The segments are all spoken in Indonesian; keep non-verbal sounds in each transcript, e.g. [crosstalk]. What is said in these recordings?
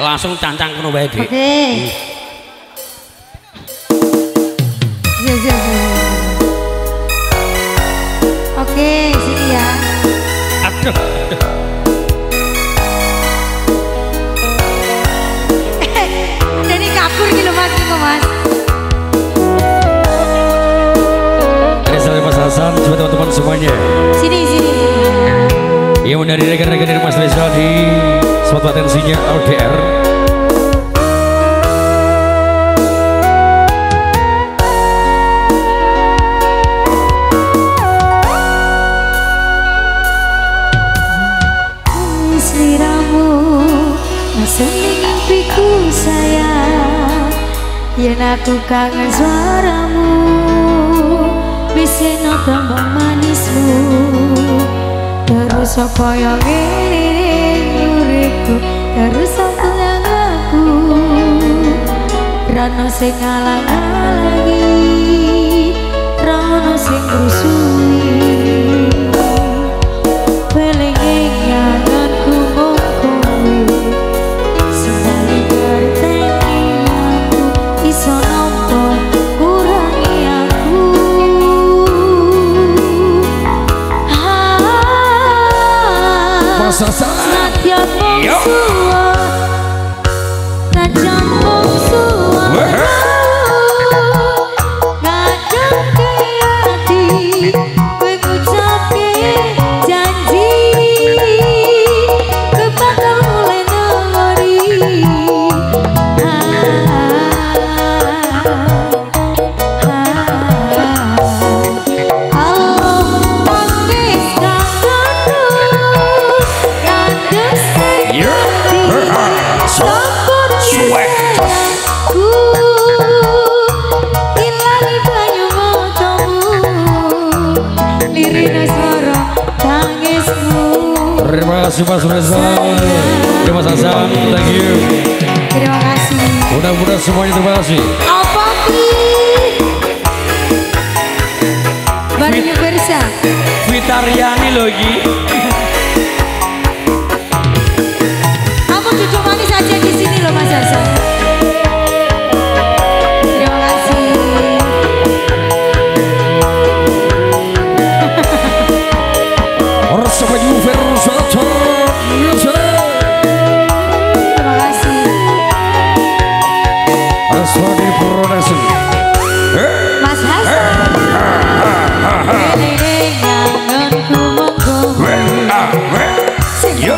langsung cancang kono wae, Dik. Oke. Iya, iya, iya. Oke, sini ya. Aduh. [laughs] Jadi kabur gitu mas, gitu mas. Ada Mas Hasan, coba teman-teman semuanya. Sini, sini, sini. Yang dari rekan-rekan dari Mas Rizal di spot potensinya LDR. Seliramu Ngeseling apiku sayang Yen aku kangen suaramu Bisa tambah manismu Terus apa yang ini Uriku Terus aku. Rano sing ngalang-alangi Rano sing rusui kasih Rizal. Terima kasih. Thank you. Terima kasih. Mudah-mudahan semuanya terima kasih. Apa ki? Bandung Versa. Fitariani loh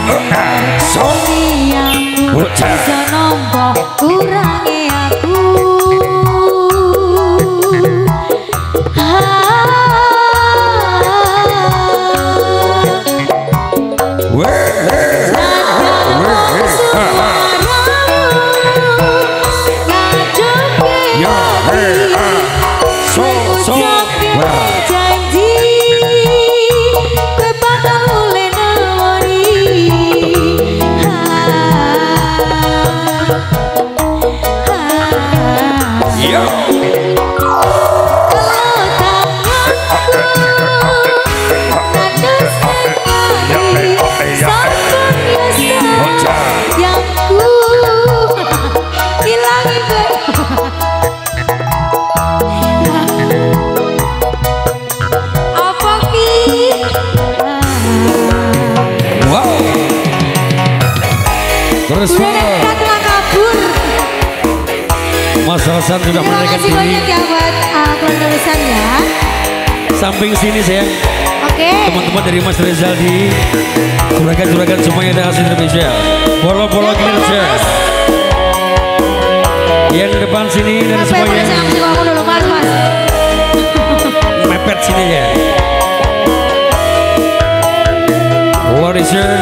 Yo, so. Sayangku Bocah. bisa nompo Kabur Mas Hasan sudah terima menarikan kasih diri. banyak ya buat uh, keluarga ya Samping sini sayang. oke Teman-teman dari Mas Rizal di juragan-juragan semuanya dari asli Indonesia. Polo-polo Indonesia. Yang di depan sini ya semuanya dulu mas mas mepet sini ya. What is your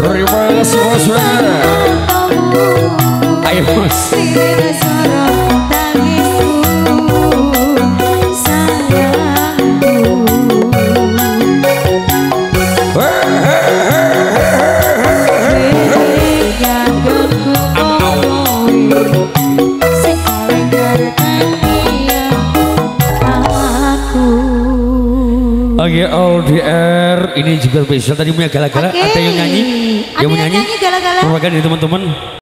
Terima kasih bosnya. Ayo bos. Oke LDR ini juga spesial tadi punya gala-gala Oke. ada yang nyanyi Ada yang nyanyi gala-gala. Terima kasih teman-teman